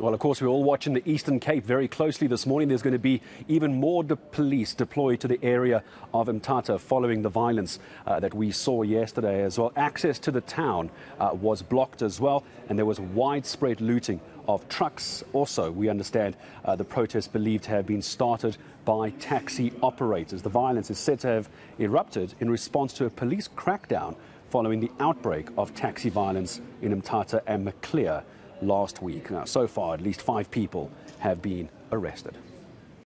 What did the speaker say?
Well, of course, we're all watching the Eastern Cape very closely this morning. There's going to be even more de- police deployed to the area of Mthatha following the violence uh, that we saw yesterday as well. Access to the town uh, was blocked as well, and there was widespread looting of trucks. Also, we understand uh, the protests believed to have been started by taxi operators. The violence is said to have erupted in response to a police crackdown following the outbreak of taxi violence in Mthatha and Maclear last week. Now, so far, at least five people have been arrested.